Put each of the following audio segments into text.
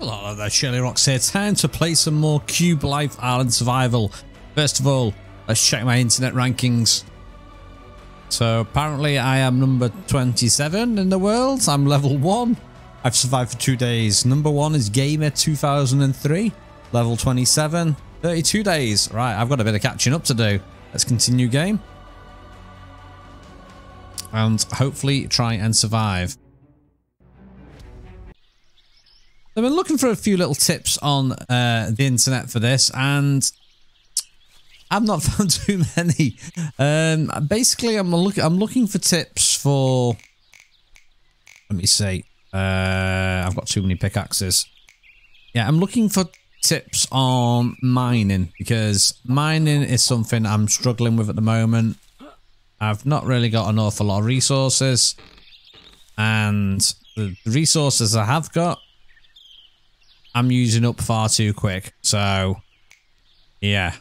Hello there, uh, uh, Shirlierox here. Time to play some more Cube Life Island Survival. First of all, let's check my internet rankings. So apparently I am number 27 in the world. I'm level 1. I've survived for two days. Number 1 is Gamer2003. Level 27. 32 days. Right, I've got a bit of catching up to do. Let's continue game. And hopefully try and survive. I've been looking for a few little tips on uh, the internet for this, and I've not found too many. Um, basically, I'm I'm looking for tips for. Let me see. Uh, I've got too many pickaxes. Yeah, I'm looking for tips on mining because mining is something I'm struggling with at the moment. I've not really got an awful lot of resources, and the resources I have got I'm using up far too quick. So, yeah.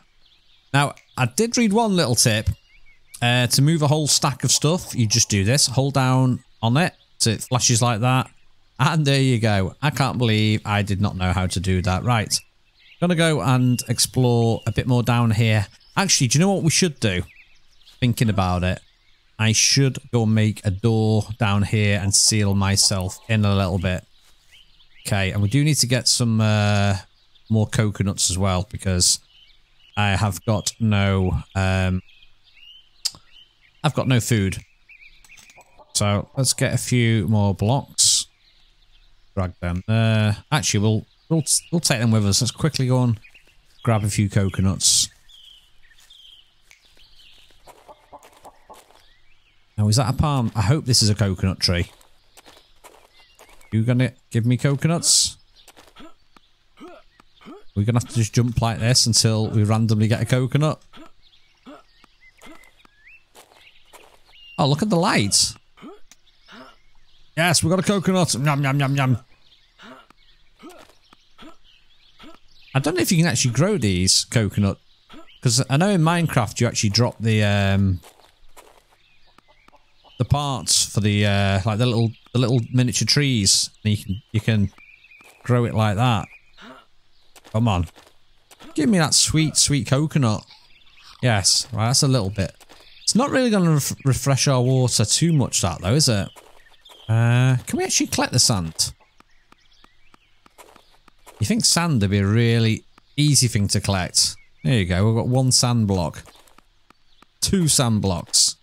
Now, I did read one little tip. Uh, to move a whole stack of stuff, you just do this. Hold down on it so it flashes like that. And there you go. I can't believe I did not know how to do that. Right. Gonna go and explore a bit more down here. Actually, do you know what we should do? Thinking about it. I should go make a door down here and seal myself in a little bit. Okay, and we do need to get some uh, more coconuts as well because I have got no um, I've got no food. So let's get a few more blocks. Drag them there. Actually, we'll we'll we'll take them with us. Let's quickly go and grab a few coconuts. Now, is that a palm? I hope this is a coconut tree. You gonna give me coconuts? We're gonna have to just jump like this until we randomly get a coconut. Oh, look at the lights. Yes, we got a coconut. Yum, yum, yum, yum. I don't know if you can actually grow these coconut. Because I know in Minecraft you actually drop the um, the parts for the uh, like the little the little miniature trees. And you can you can grow it like that. Come on, give me that sweet sweet coconut. Yes, right. That's a little bit. It's not really going to ref refresh our water too much, that though, is it? Uh, can we actually collect the sand? You think sand would be a really easy thing to collect? There you go. We've got one sand block, two sand blocks.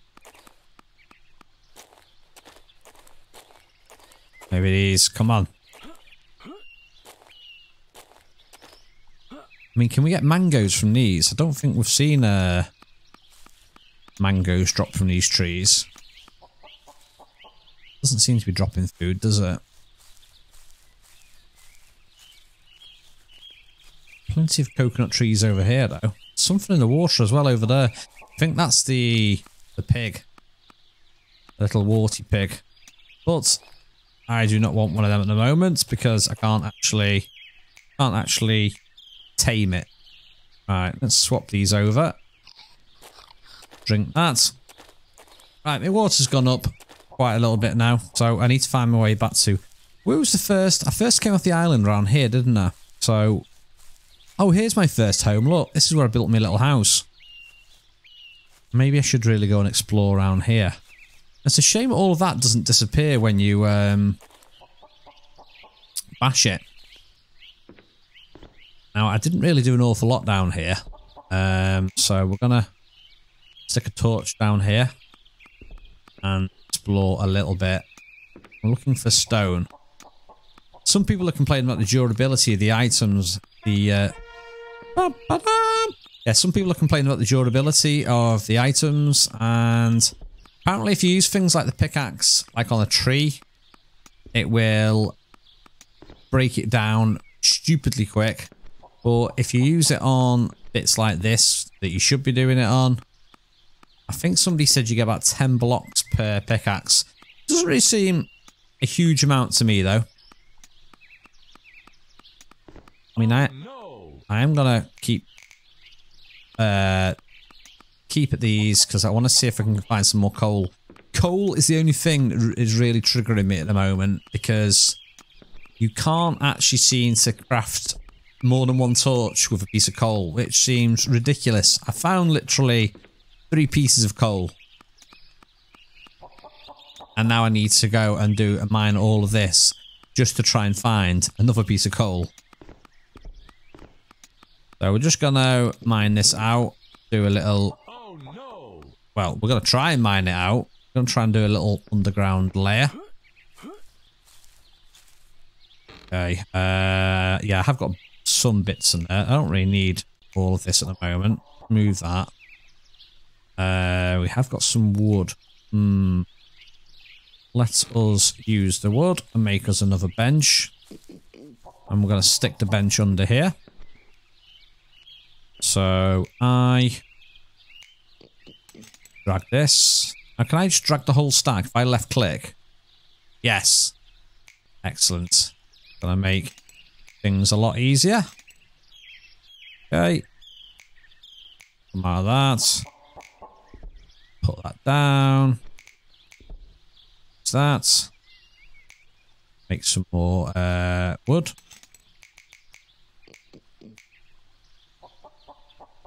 Maybe these. Come on. I mean, can we get mangoes from these? I don't think we've seen uh, mangoes drop from these trees. Doesn't seem to be dropping food, does it? Plenty of coconut trees over here, though. Something in the water as well over there. I think that's the the pig. Little warty pig. But I do not want one of them at the moment because I can't actually can't actually tame it. Right, let's swap these over. Drink that. Right, my water's gone up quite a little bit now, so I need to find my way back to... Where was the first... I first came off the island around here, didn't I? So... Oh, here's my first home. Look, this is where I built my little house. Maybe I should really go and explore around here. It's a shame all of that doesn't disappear when you um, bash it. Now, I didn't really do an awful lot down here. Um, so we're going to stick a torch down here and explore a little bit. I'm looking for stone. Some people are complaining about the durability of the items. The uh, yeah, some people are complaining about the durability of the items and Apparently, if you use things like the pickaxe, like on a tree, it will break it down stupidly quick. But if you use it on bits like this, that you should be doing it on, I think somebody said you get about 10 blocks per pickaxe. Doesn't really seem a huge amount to me, though. I mean, I, I am going to keep uh, keep at these because I want to see if I can find some more coal. Coal is the only thing that is really triggering me at the moment because you can't actually seem to craft more than one torch with a piece of coal, which seems ridiculous. I found literally three pieces of coal. And now I need to go and do a mine all of this just to try and find another piece of coal. So we're just gonna mine this out, do a little. Well, we're gonna try and mine it out. We're gonna try and do a little underground layer. Okay. Uh, yeah, I have got some bits in there. I don't really need all of this at the moment. Move that. Uh, we have got some wood. Hmm. Let us use the wood and make us another bench. And we're going to stick the bench under here. So I drag this. Now can I just drag the whole stack if I left click? Yes. Excellent. Gonna make things a lot easier. Okay. Come out of that. Put that down. That? Make some more uh, wood.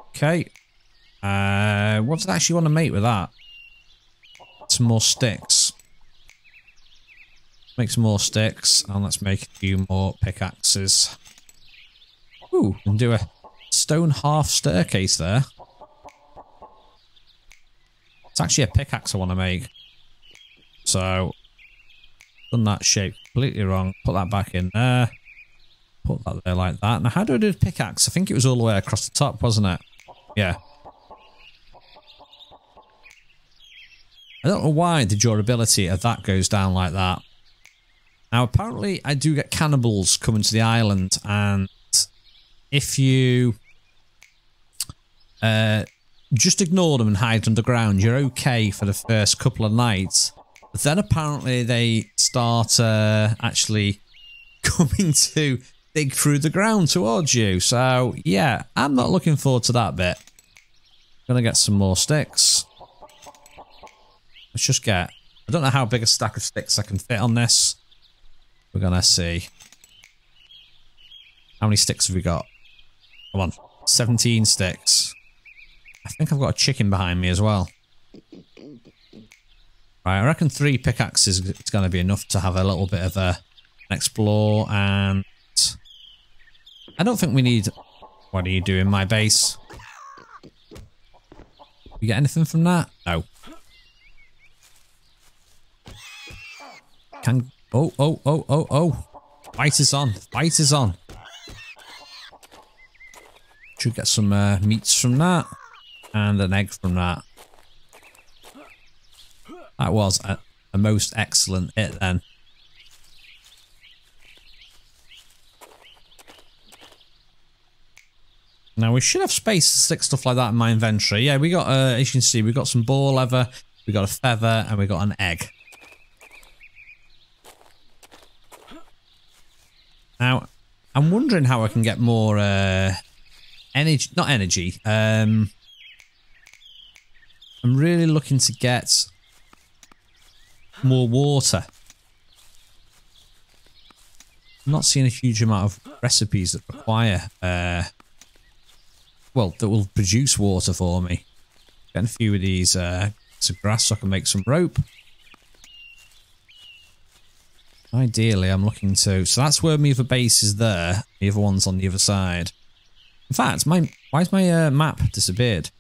Okay. Uh, what does I actually want to make with that? Some more sticks. Make some more sticks and let's make a few more pickaxes. Ooh, and do a stone half staircase there. It's actually a pickaxe I want to make. So, done that shape completely wrong. Put that back in there. Put that there like that. Now, how do I do the pickaxe? I think it was all the way across the top, wasn't it? Yeah. I don't know why the durability of that goes down like that. Now, apparently, I do get cannibals coming to the island, and if you uh, just ignore them and hide underground, you're okay for the first couple of nights. But then apparently they start uh, actually coming to dig through the ground towards you. So, yeah, I'm not looking forward to that bit. Gonna get some more sticks. Let's just get... I don't know how big a stack of sticks I can fit on this. We're gonna see. How many sticks have we got? Come on. 17 sticks. I think I've got a chicken behind me as well. Right, I reckon three pickaxes is going to be enough to have a little bit of a an explore and I don't think we need what are you doing my base you get anything from that no can Oh, oh, oh, oh, oh. Fight is on. Fight is on. Should get some uh, meats from that. And an egg from that. That was a, a most excellent hit then. Now we should have space to stick stuff like that in my inventory. Yeah, we got, uh, as you can see, we got some boar leather, we got a feather, and we got an egg. Now, I'm wondering how I can get more uh, energy, not energy. Um, I'm really looking to get more water. I'm not seeing a huge amount of recipes that require, uh, well, that will produce water for me. Getting a few of these uh, some grass so I can make some rope. Ideally, I'm looking to... So that's where my other base is there. The other one's on the other side. In fact, my why's my uh, map disappeared?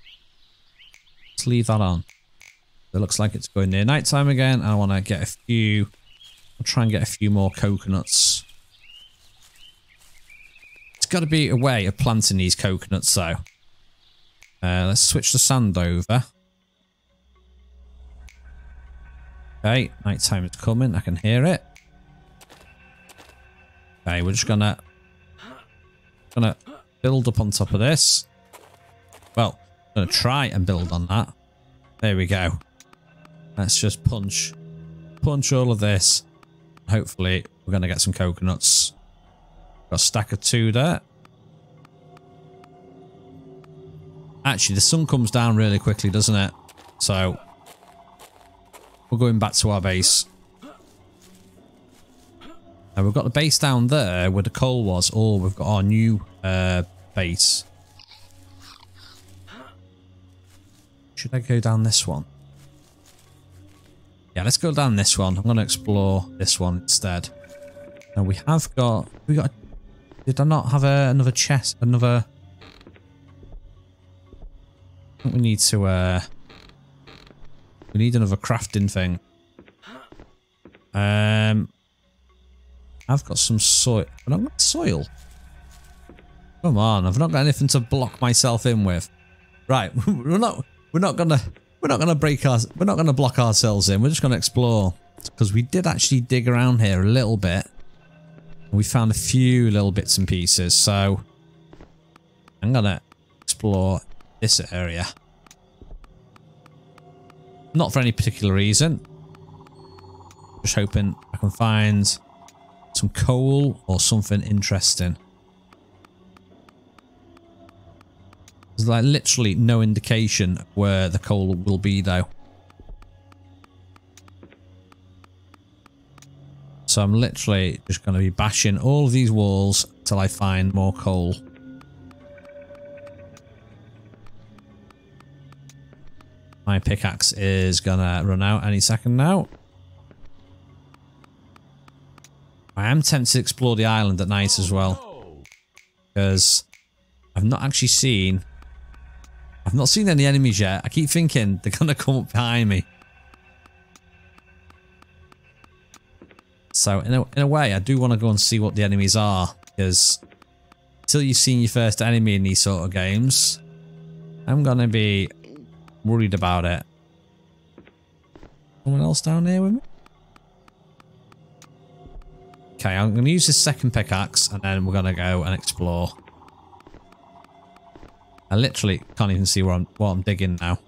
Let's leave that on. It looks like it's going near nighttime again. I want to get a few... I'll try and get a few more coconuts. It's got to be a way of planting these coconuts, though. Uh, let's switch the sand over. Okay, nighttime is coming. I can hear it. Okay, we're just gonna gonna build up on top of this. Well, gonna try and build on that. There we go. Let's just punch punch all of this. Hopefully we're gonna get some coconuts. Got a stack of two there. Actually, the sun comes down really quickly, doesn't it? So, we're going back to our base. We've got the base down there where the coal was. Oh, we've got our new uh, base. Should I go down this one? Yeah, let's go down this one. I'm going to explore this one instead. Now we have got... We got... Did I not have a, another chest? Another... I think we need to... Uh, we need another crafting thing. Um, I've got some soil. I've not got soil. Come on, I've not got anything to block myself in with. Right, we're not. We're not gonna. We're not gonna break our. We're not gonna block ourselves in. We're just gonna explore because we did actually dig around here a little bit. We found a few little bits and pieces. So I'm gonna explore this area. Not for any particular reason. Just hoping I can find some coal or something interesting. There's like literally no indication where the coal will be though. So I'm literally just going to be bashing all of these walls till I find more coal. My pickaxe is gonna run out any second now. I am tempted to explore the island at night as well. Because I've not actually seen... I've not seen any enemies yet. I keep thinking they're gonna come up behind me. So in a, in a way, I do want to go and see what the enemies are. Because until you've seen your first enemy in these sort of games, I'm going to be worried about it. Someone else down here with me? Okay, I'm going to use this second pickaxe and then we're going to go and explore. I literally can't even see where I'm, what I'm digging now.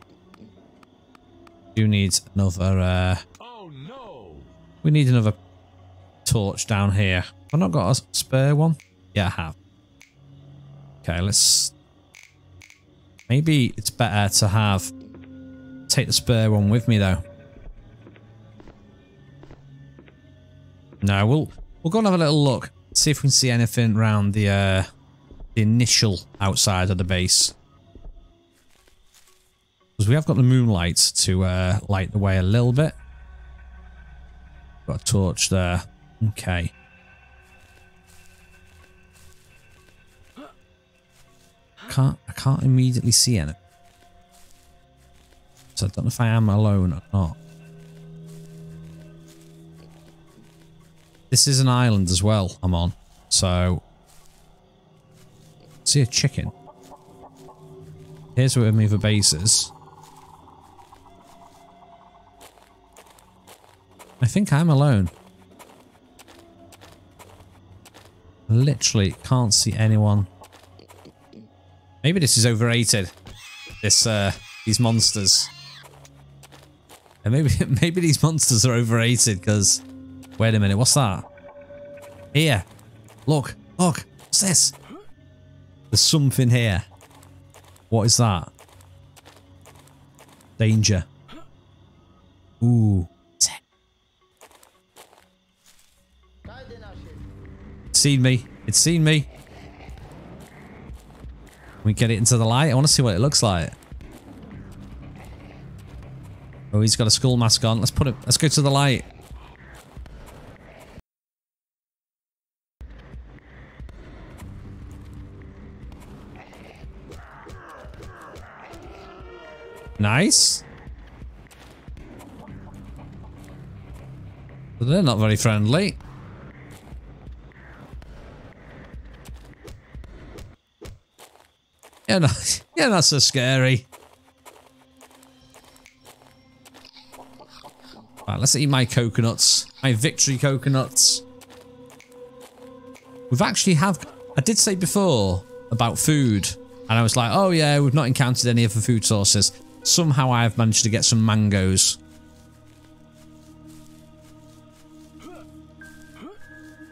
Do need another, uh... Oh no! We need another torch down here. I've not got a spare one? Yeah, I have. Okay, let's... Maybe it's better to have take the spare one with me though. No, we'll we'll go and have a little look. See if we can see anything around the uh the initial outside of the base. Because we have got the moonlight to uh light the way a little bit. Got a torch there. Okay. Can't I can't immediately see anything. So I don't know if I am alone or not. This is an island as well I'm on. So... See a chicken. Here's where my base is. I think I'm alone. Literally can't see anyone. Maybe this is overrated. This, uh, these monsters. And maybe maybe these monsters are overrated because... Wait a minute, what's that? Here. Look, look. What's this? There's something here. What is that? Danger. Ooh. It's seen me. It's seen me. We get it into the light. I want to see what it looks like. Oh, he's got a skull mask on. Let's put it. Let's go to the light. Nice. But they're not very friendly. Yeah, no, yeah, not so scary. Right, let's eat my coconuts. My victory coconuts. We've actually have... I did say before about food. And I was like, oh yeah, we've not encountered any other food sources. Somehow I've managed to get some mangoes.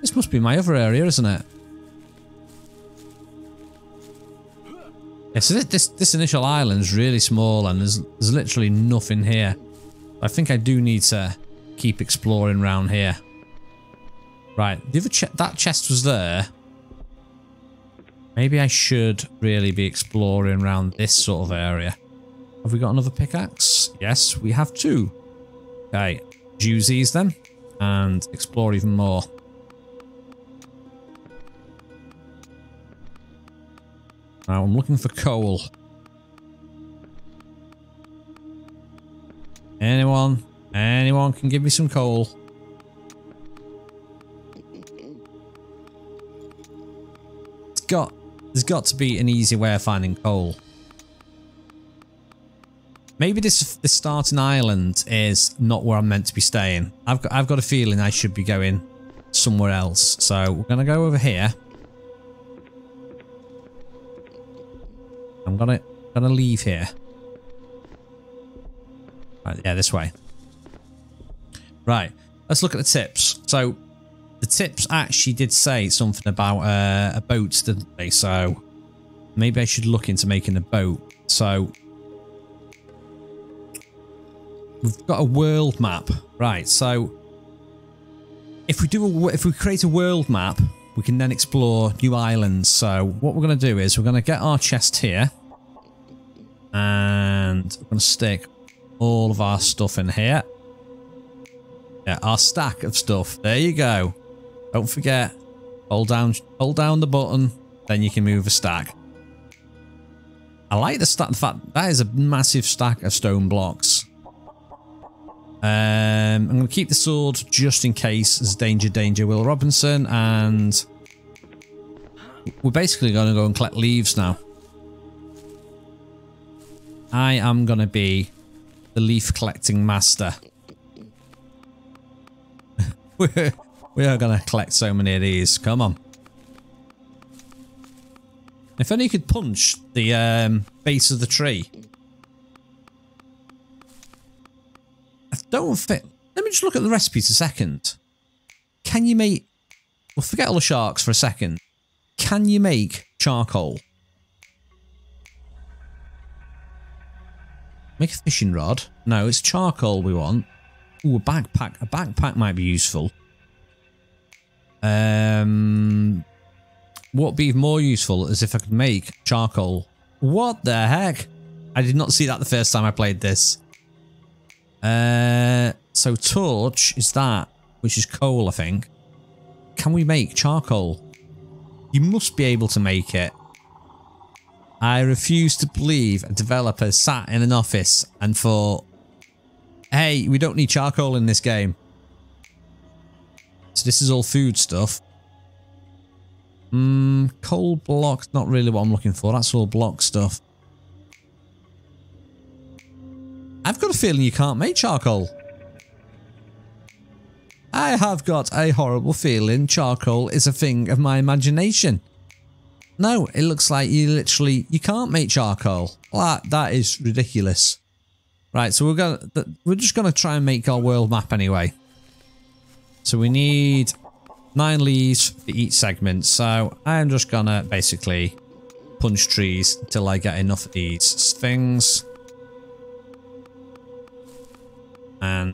This must be my other area, isn't it? Yeah, so this, this initial island is really small and there's, there's literally nothing here. I think I do need to keep exploring around here. Right, the other that chest was there. Maybe I should really be exploring around this sort of area. Have we got another pickaxe? Yes, we have two. Okay, use these then and explore even more. Now I'm looking for coal. Anyone? Anyone can give me some coal. It's got, there's got to be an easy way of finding coal. Maybe this this starting island is not where I'm meant to be staying. I've got I've got a feeling I should be going somewhere else. So we're gonna go over here. I'm gonna gonna leave here. Right, yeah, this way. Right, let's look at the tips. So the tips actually did say something about uh, a boat, didn't they? So maybe I should look into making a boat. So we've got a world map. Right, so if we do a, if we create a world map, we can then explore new islands. So what we're going to do is we're going to get our chest here and we're going to stick all of our stuff in here. Yeah, our stack of stuff. There you go. Don't forget, hold down, hold down the button, then you can move a stack. I like the stack. The fact that is a massive stack of stone blocks. Um, I'm going to keep the sword just in case there's danger, danger, Will Robinson, and we're basically going to go and collect leaves now. I am going to be the leaf collecting master. we're, we are going to collect so many of these. Come on. If only you could punch the um, base of the tree. Don't fit. Let me just look at the recipes a second. Can you make... Well, forget all the sharks for a second. Can you make charcoal? Make a fishing rod. No, it's charcoal we want. Ooh, a backpack. A backpack might be useful. Um, what would be more useful is if I could make charcoal. What the heck? I did not see that the first time I played this. Uh, so torch is that, which is coal, I think. Can we make charcoal? You must be able to make it. I refuse to believe a developer sat in an office and thought, hey, we don't need charcoal in this game. So this is all food stuff. Hmm, coal blocks, not really what I'm looking for. That's all block stuff. I've got a feeling you can't make charcoal. I have got a horrible feeling charcoal is a thing of my imagination. No, it looks like you literally, you can't make charcoal. That, that is ridiculous. Right, so we're gonna, we're just gonna try and make our world map anyway. So we need nine leaves for each segment. So I'm just gonna basically punch trees until I get enough of these things. And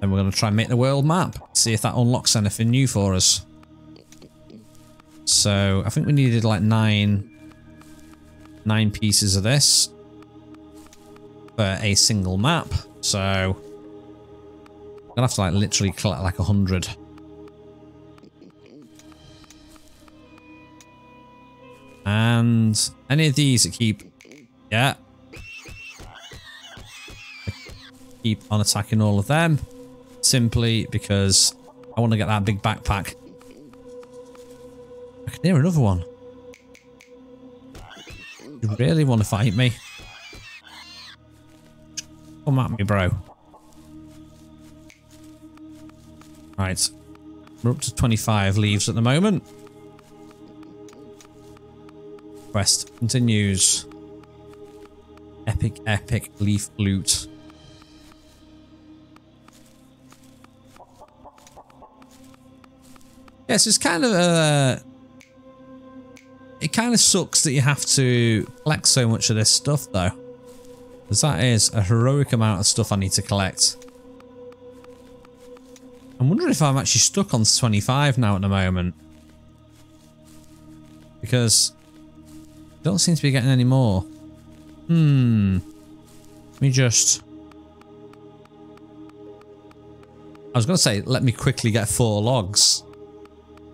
then we're going to try and make the world map. See if that unlocks anything new for us. So I think we needed like nine, nine pieces of this for a single map. So I'm gonna have to like literally collect like a hundred. And any of these that keep, yeah, keep on attacking all of them simply because I want to get that big backpack. I can hear another one. You really want to fight me? Come at me, bro. Right. We're up to 25 leaves at the moment. Quest continues. Epic, epic leaf loot. Yes, it's kind of uh, it kind of sucks that you have to collect so much of this stuff though. Because that is a heroic amount of stuff I need to collect. I'm wondering if I'm actually stuck on 25 now at the moment. Because don't seem to be getting any more. Hmm. Let me just... I was going to say, let me quickly get four logs.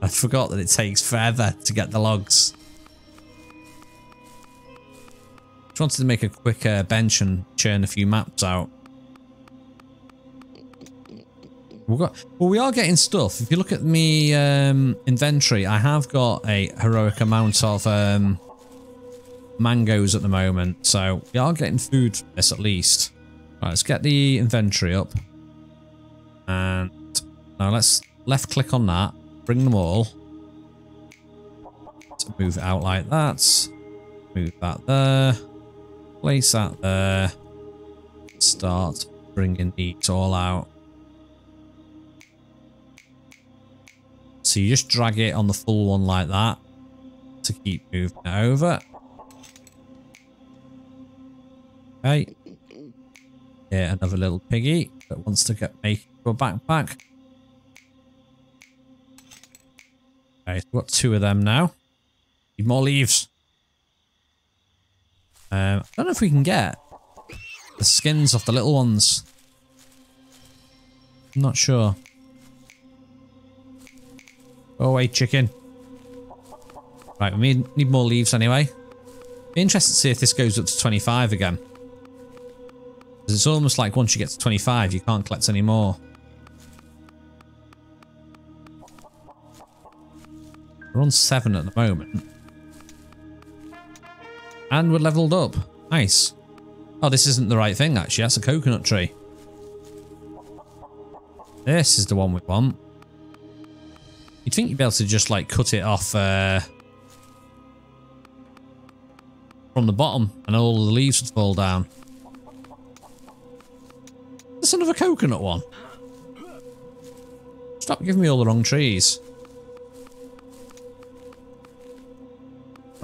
I forgot that it takes forever to get the logs. Just wanted to make a quick uh, bench and churn a few maps out. We've got, well, we are getting stuff. If you look at me um, inventory, I have got a heroic amount of um, mangoes at the moment. So we are getting food for this at least. Right, let's get the inventory up. And now let's left click on that. Bring them all. To move out like that. Move that there. Place that there. Start bringing these all out. So you just drag it on the full one like that to keep moving it over. Okay. Yeah, another little piggy that wants to get make a backpack. We've got two of them now. Need more leaves. Um, I don't know if we can get the skins off the little ones. I'm not sure. Go away, chicken. Right, we need more leaves anyway. Be interested to see if this goes up to 25 again. Because it's almost like once you get to 25, you can't collect any more. We're on 7 at the moment. And we're leveled up. Nice. Oh, this isn't the right thing, actually. That's a coconut tree. This is the one we want. You'd think you'd be able to just, like, cut it off uh, from the bottom and all the leaves would fall down. There's another coconut one. Stop giving me all the wrong trees.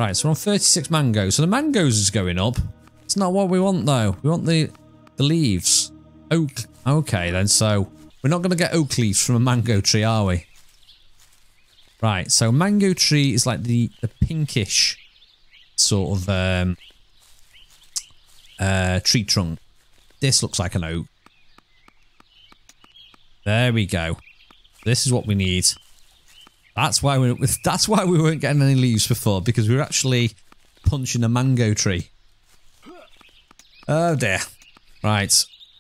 Right, so we're on 36 mangoes. So the mangoes is going up. It's not what we want though. We want the the leaves. Oak. Okay then, so we're not going to get oak leaves from a mango tree, are we? Right, so mango tree is like the, the pinkish sort of um, uh, tree trunk. This looks like an oak. There we go. This is what we need. That's why we that's why we weren't getting any leaves before because we were actually punching a mango tree. Oh dear. Right.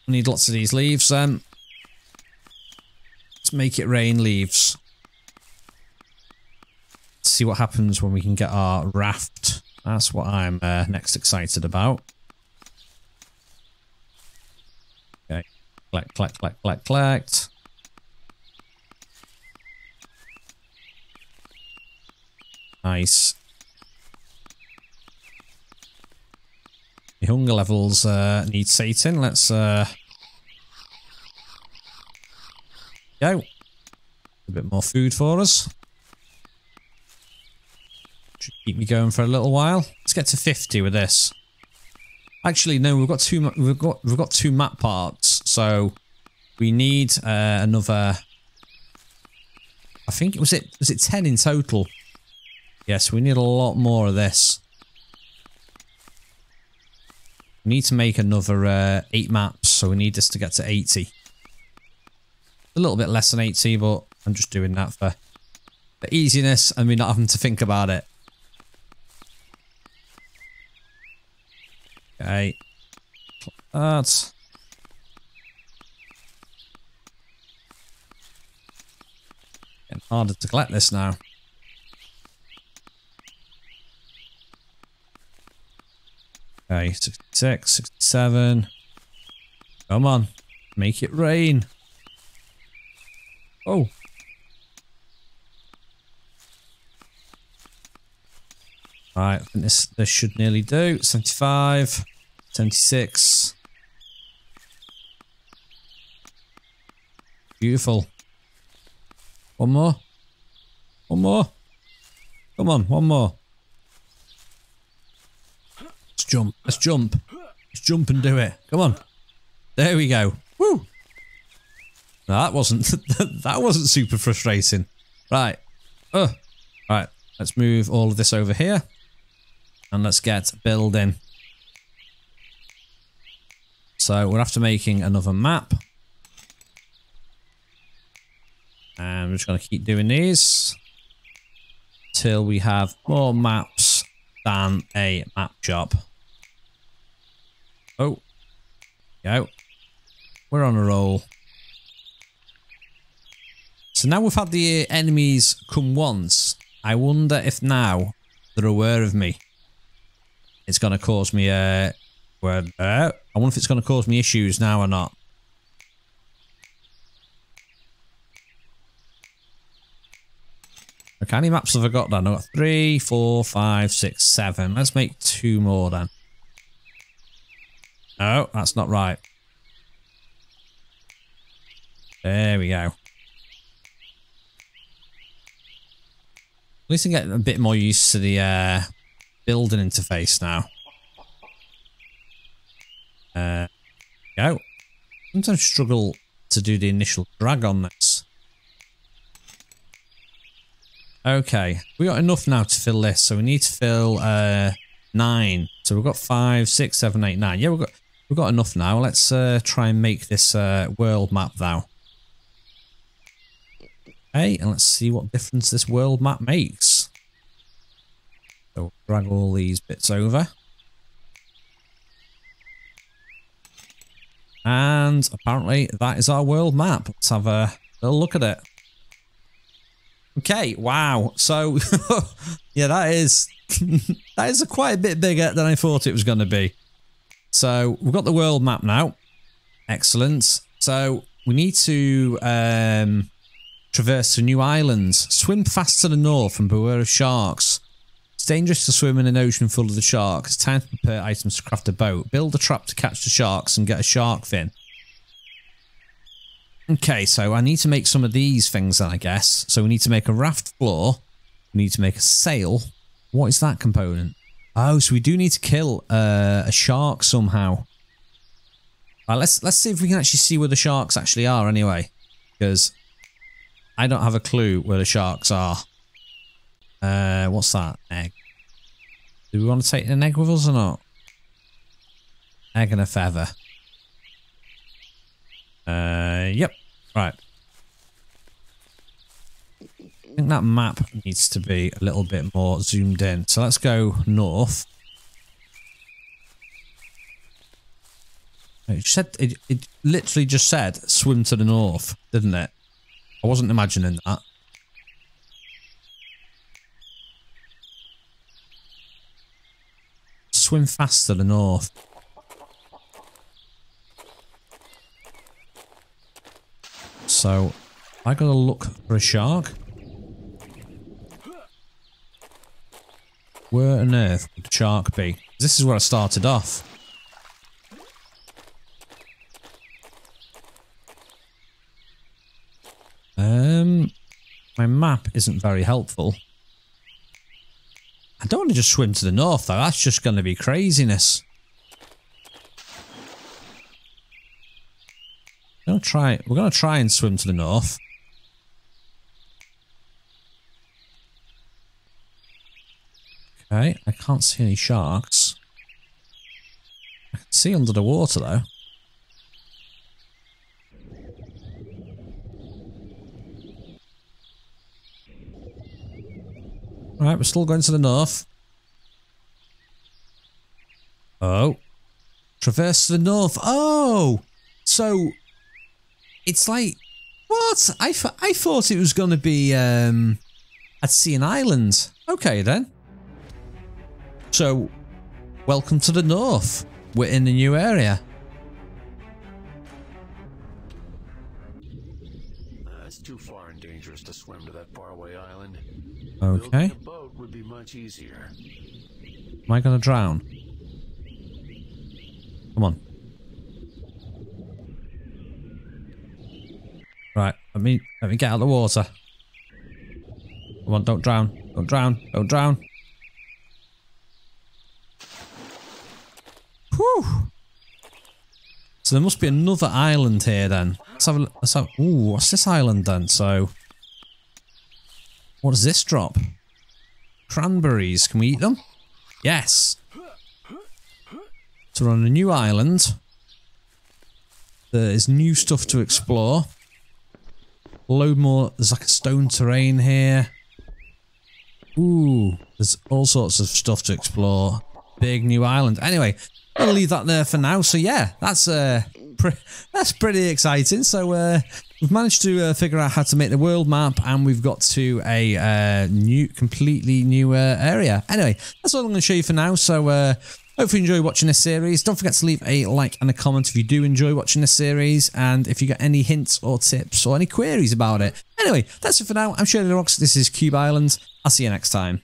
We need lots of these leaves um Let's make it rain leaves. Let's see what happens when we can get our raft. That's what I'm uh, next excited about. Okay. Collect, collect, collect, collect, collect. Nice. The hunger levels uh, need Satan. Let's uh, go. A bit more food for us. Should keep me going for a little while. Let's get to 50 with this. Actually, no, we've got two. We've got we've got two map parts, so we need uh, another. I think it was it was it ten in total. Yes, we need a lot more of this. We need to make another uh, 8 maps, so we need this to get to 80. A little bit less than 80, but I'm just doing that for the easiness and me not having to think about it. Okay. That. Getting harder to collect this now. Okay, 66, 67. Come on. Make it rain. Oh. Alright, I think this, this should nearly do. 75, 76. Beautiful. One more. One more. Come on, one more jump. Let's jump. Let's jump and do it. Come on. There we go. Woo. No, that wasn't that wasn't super frustrating. Right. Uh, right. Let's move all of this over here. And let's get building. So we're after making another map. And we're just going to keep doing these till we have more maps than a map job. Oh, go. We're on a roll. So now we've had the enemies come once. I wonder if now they're aware of me. It's going to cause me a... Uh, uh, I wonder if it's going to cause me issues now or not. Okay, how many maps have I got then? I've got three, four, five, six, seven. Let's make two more then. No, that's not right. There we go. At least I get a bit more used to the uh, building interface now. Uh, go. Sometimes struggle to do the initial drag on this. Okay, we got enough now to fill this, so we need to fill uh, nine. So we've got five, six, seven, eight, nine. Yeah, we've got we've got enough now. Let's uh, try and make this uh, world map now. Okay, and let's see what difference this world map makes. So drag all these bits over. And apparently that is our world map. Let's have a little look at it. Okay, wow. So, yeah, that is that is a quite a bit bigger than I thought it was going to be. So, we've got the world map now. Excellent. So, we need to um, traverse to new islands. Swim fast to the north and beware of sharks. It's dangerous to swim in an ocean full of the sharks. It's time to prepare items to craft a boat. Build a trap to catch the sharks and get a shark fin. Okay, so I need to make some of these things then, I guess. So we need to make a raft floor. We need to make a sail. What is that component? Oh, so we do need to kill uh, a shark somehow. Right, let's let's see if we can actually see where the sharks actually are anyway. Because I don't have a clue where the sharks are. Uh, what's that? Egg. Do we want to take an egg with us or not? Egg and a feather. Uh, yep. Right. Think that map needs to be a little bit more zoomed in. So let's go north. It said it, it literally just said swim to the north, didn't it? I wasn't imagining that. Swim fast to the north. So, I gotta look for a shark. Where on earth would the shark be? This is where I started off. Um, my map isn't very helpful. I don't want to just swim to the north though, that's just going to be craziness. We're gonna try. We're gonna try and swim to the north. Okay, I can't see any sharks. I can see under the water though. Alright, we're still going to the north. Oh. Traverse the north. Oh! So, it's like, what? I, th I thought it was going to be um, at Sea an Island. Okay, then. So, welcome to the north. We're in a new area. Uh, That's too far and dangerous to swim to that faraway island. Okay. Building a boat would be much easier. Am I going to drown? Come on. Right, let me let me get out of the water. Come on, don't drown. Don't drown. Don't drown. Whew. So there must be another island here then. let's have a look. Let's have, ooh, what's this island then? So, what does this drop? Cranberries. Can we eat them? Yes. So we're on a new island. There is new stuff to explore. Load more. There's like a stone terrain here. Ooh, there's all sorts of stuff to explore. Big new island. Anyway, I'll leave that there for now. So yeah, that's uh, pre that's pretty exciting. So uh, we've managed to uh, figure out how to make the world map, and we've got to a uh, new, completely new uh, area. Anyway, that's all I'm going to show you for now. So uh, hopefully you enjoy watching this series. Don't forget to leave a like and a comment if you do enjoy watching this series, and if you got any hints or tips or any queries about it. Anyway, that's it for now. I'm Shirlierox. This is Cube Island. I'll see you next time.